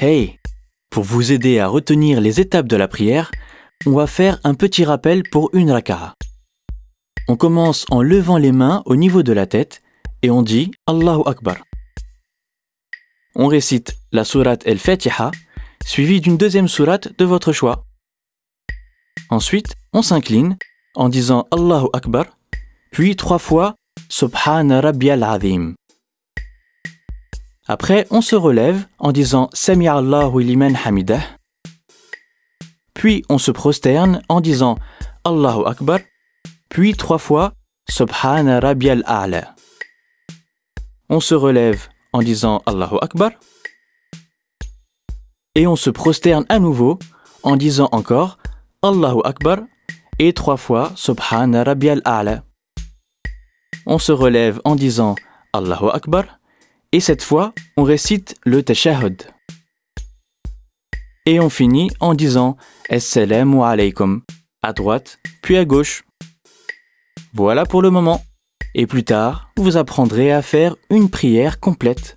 Hey Pour vous aider à retenir les étapes de la prière, on va faire un petit rappel pour une raka'a. On commence en levant les mains au niveau de la tête et on dit Allahu Akbar. On récite la sourate El-Fatiha suivie d'une deuxième sourate de votre choix. Ensuite, on s'incline en disant Allahu Akbar, puis trois fois Subhana Rabbiyal Azim. Après, on se relève en disant Sami Allahu liman hamidah. Puis on se prosterne en disant Allahu Akbar, puis trois fois Subhana Rabbiyal A'la. On se relève en disant Allahu Akbar. Et on se prosterne à nouveau en disant encore Allahu Akbar et trois fois Subhana Rabbiyal A'la. On se relève en disant Allahu Akbar et cette fois, on récite le tashahhud. Et on finit en disant Assalamu alaykum à droite puis à gauche. Voilà pour le moment. Et plus tard, vous apprendrez à faire une prière complète.